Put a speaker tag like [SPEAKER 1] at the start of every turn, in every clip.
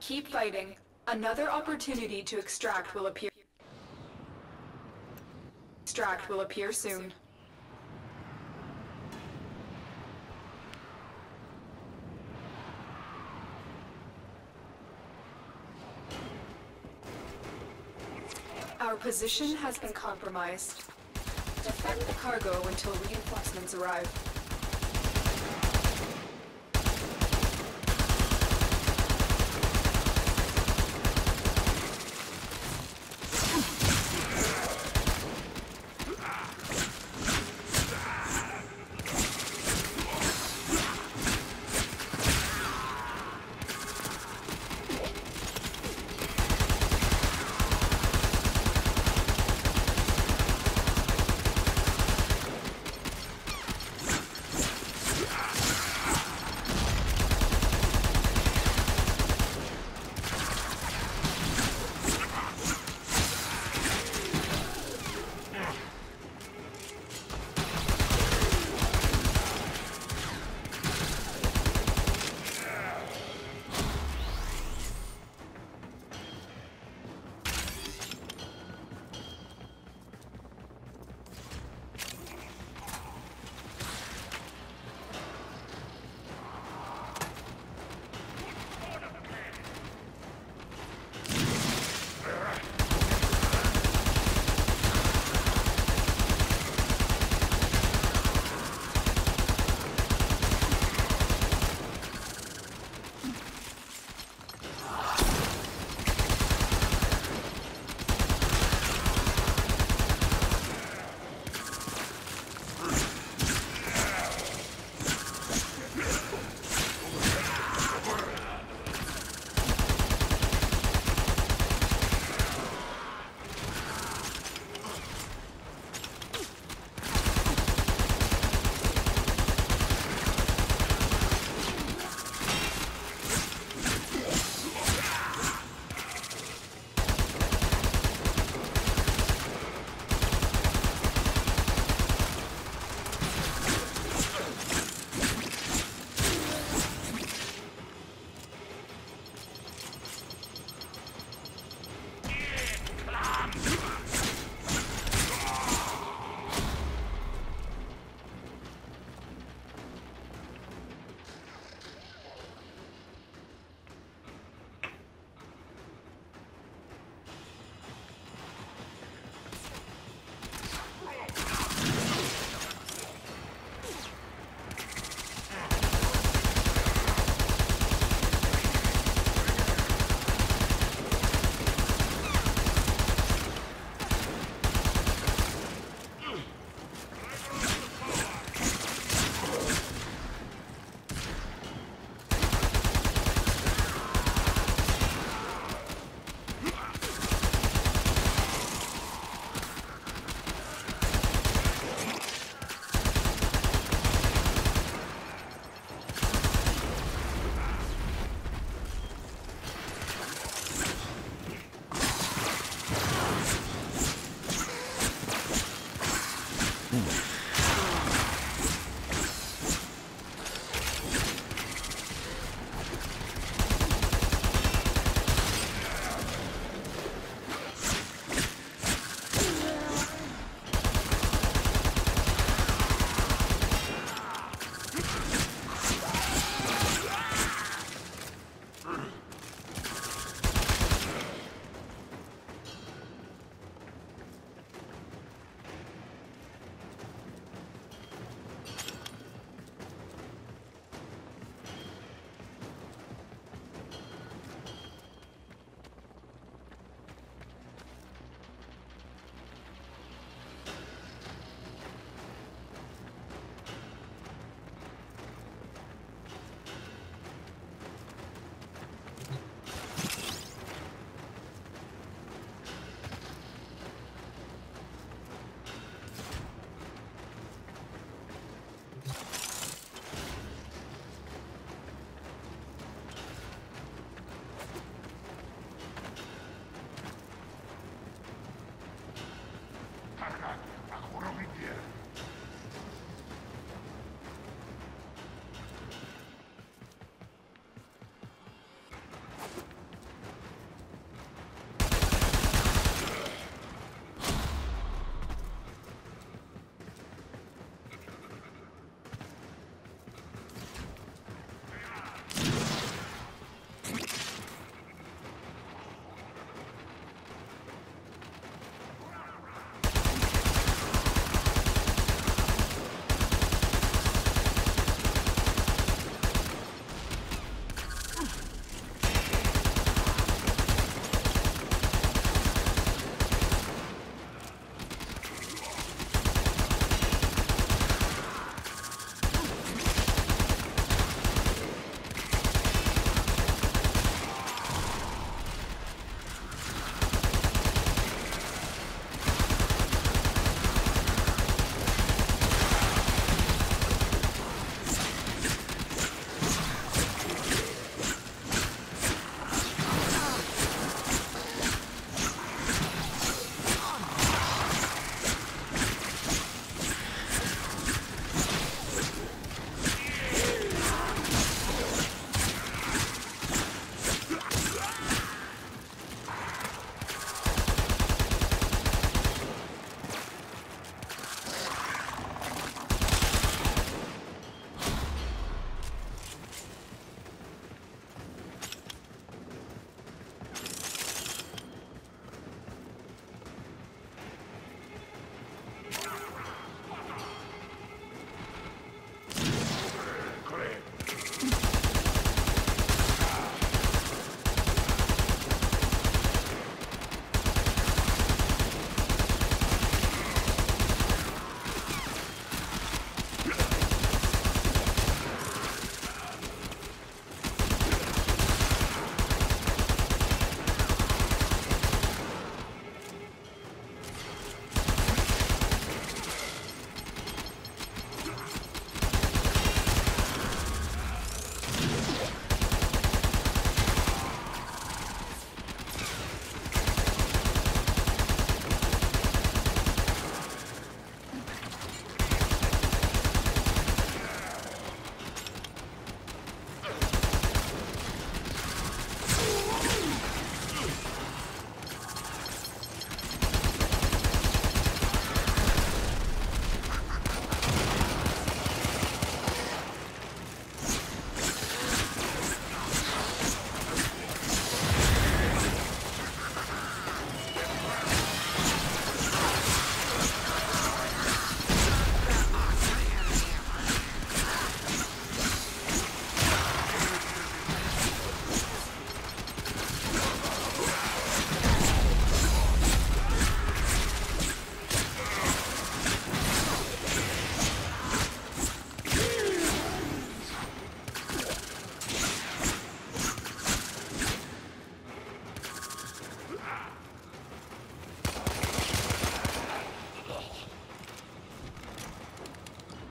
[SPEAKER 1] Keep fighting. Another opportunity to extract will appear. Extract will appear soon. Our position has been compromised. Defend the cargo until reinforcements arrive.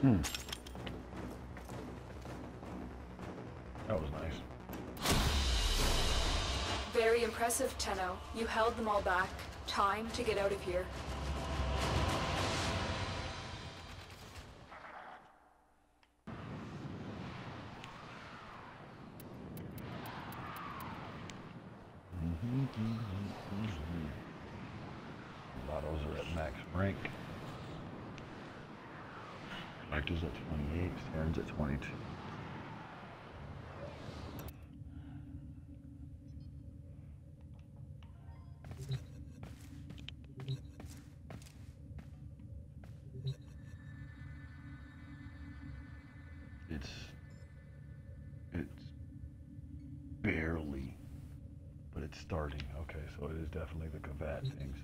[SPEAKER 2] Hmm. That was nice.
[SPEAKER 1] Very impressive, Tenno. You held them all back. Time to get out of here. Mm-hmm, mm-hmm, mm-hmm.
[SPEAKER 2] Bottles are at max rank. Collector's at 28, Saryn's at 22. It's it's barely, but it's starting. Okay, so it is definitely the Kavat things.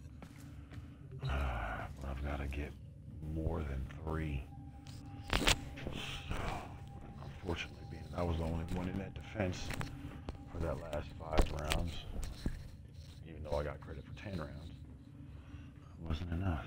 [SPEAKER 2] But I've got to get more than three. Unfortunately, being I was the only one in that defense for that last five rounds, even though I got credit for ten rounds, it wasn't enough.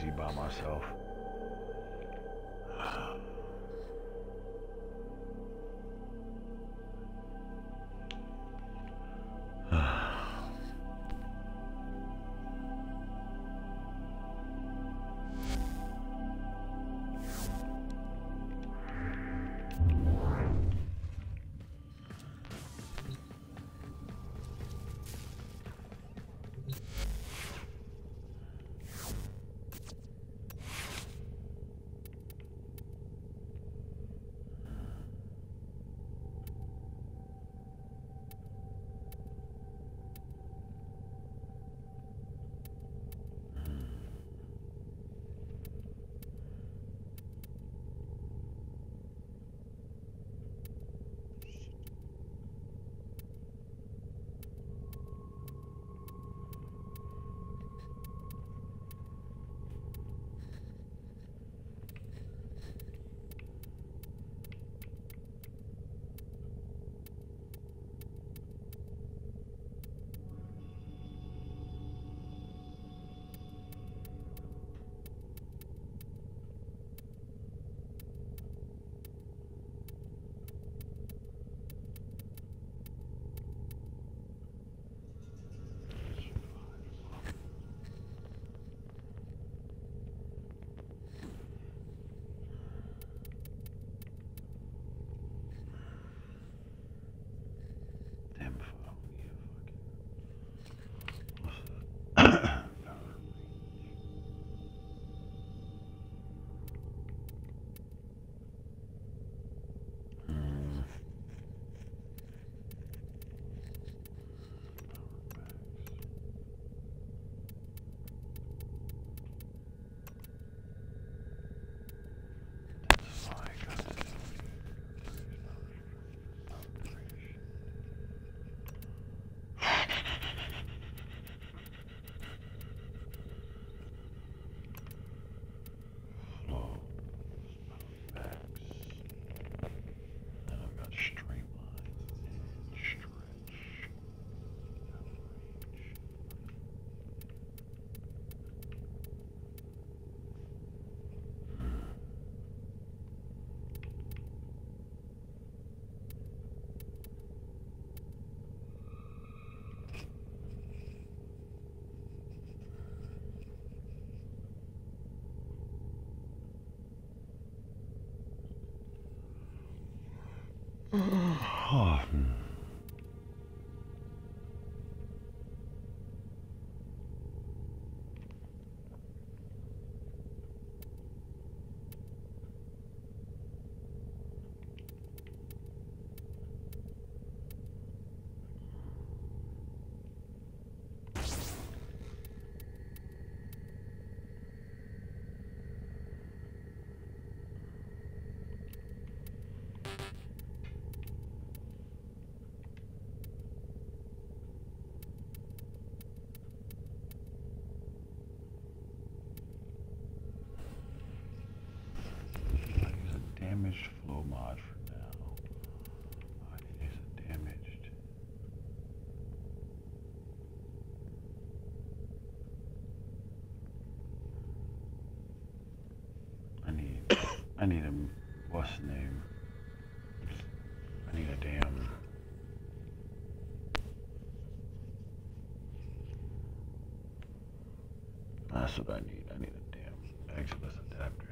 [SPEAKER 2] Easy by myself. Oh, mod for now. I can use a damaged. I need, I need a, what's the name? I need a damn. That's what I need. I need a damn Exilus adapter.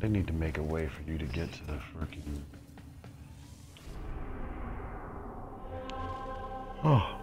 [SPEAKER 2] They need to make a way for you to get to the freaking. Oh.